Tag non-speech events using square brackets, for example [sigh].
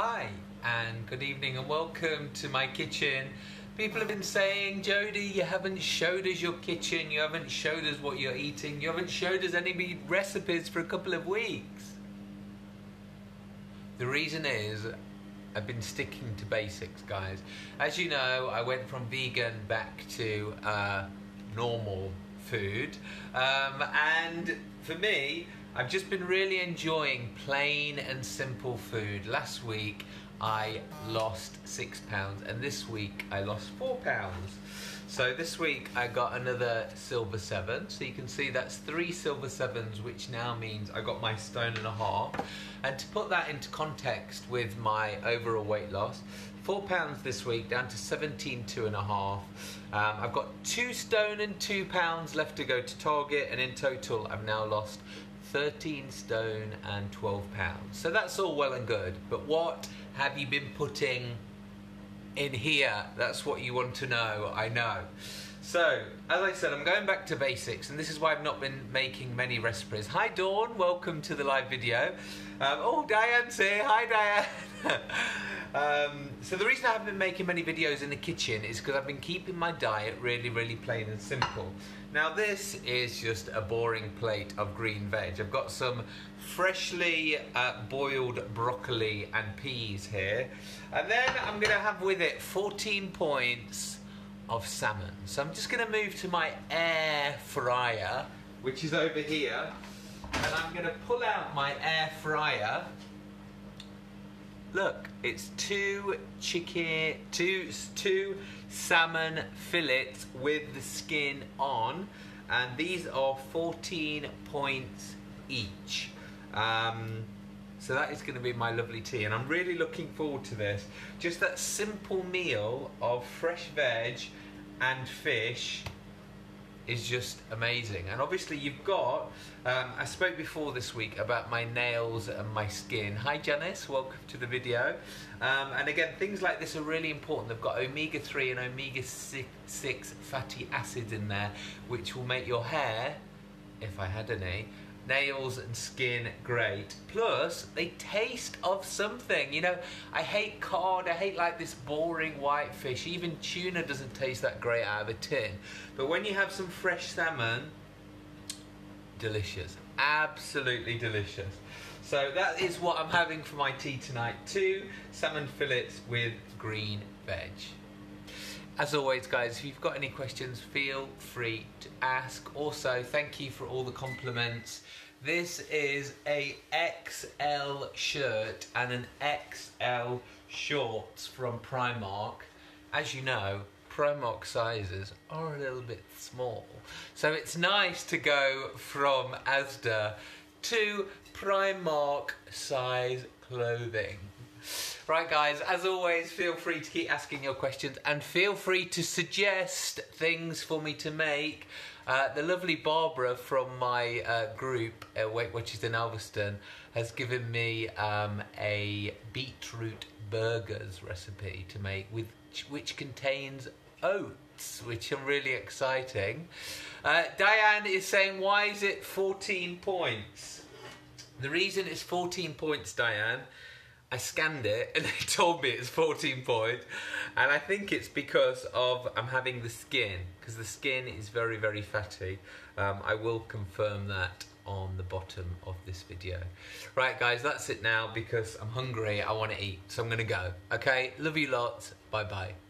Hi, and good evening, and welcome to my kitchen. People have been saying, Jody, you haven't showed us your kitchen, you haven't showed us what you're eating, you haven't showed us any recipes for a couple of weeks. The reason is, I've been sticking to basics, guys. As you know, I went from vegan back to uh, normal food, um, and for me, I've just been really enjoying plain and simple food. Last week I lost six pounds, and this week I lost four pounds. So this week I got another silver seven. So you can see that's three silver sevens, which now means I got my stone and a half. And to put that into context with my overall weight loss, four pounds this week down to 17 two and a half. Um, I've got two stone and two pounds left to go to target, and in total I've now lost 13 stone and 12 pounds. So that's all well and good, but what have you been putting in here? That's what you want to know, I know. So, as I said, I'm going back to basics, and this is why I've not been making many recipes. Hi Dawn, welcome to the live video. Um, oh, Diane's here. Hi Diane. [laughs] so the reason I haven't been making many videos in the kitchen is because I've been keeping my diet really, really plain and simple. Now this is just a boring plate of green veg. I've got some freshly uh, boiled broccoli and peas here. And then I'm gonna have with it 14 points of salmon. So I'm just gonna move to my air fryer, which is over here. And I'm gonna pull out my air fryer Look, it's two chicken, two, two salmon fillets with the skin on, and these are 14 points each. Um, so that is going to be my lovely tea, and I'm really looking forward to this. Just that simple meal of fresh veg and fish is just amazing. And obviously, you've got. Um, I spoke before this week about my nails and my skin. Hi, Janice. Welcome to the video. Um, and again, things like this are really important. They've got omega 3 and omega 6 fatty acids in there, which will make your hair, if I had any, nails and skin great. Plus, they taste of something. You know, I hate cod, I hate like this boring white fish. Even tuna doesn't taste that great out of a tin. But when you have some fresh salmon, delicious. Absolutely delicious. So that is what I'm having for my tea tonight. Two salmon fillets with green veg. As always, guys, if you've got any questions, feel free to ask. Also, thank you for all the compliments. This is a XL shirt and an XL shorts from Primark. As you know, Primark sizes are a little bit small. So it's nice to go from Asda to Primark size clothing. Right, guys, as always, feel free to keep asking your questions and feel free to suggest things for me to make. Uh, the lovely Barbara from my uh, group, uh, Weight Watchers in Alveston, has given me um, a beetroot burgers recipe to make, with which contains oats, which are really exciting. Uh, Diane is saying, why is it 14 points? The reason it's 14 points, Diane, I scanned it and [laughs] they told me it's 14 points. And I think it's because of I'm having the skin, because the skin is very, very fatty. Um, I will confirm that on the bottom of this video. Right, guys, that's it now because I'm hungry. I want to eat. So I'm going to go. Okay, love you lots. Bye bye.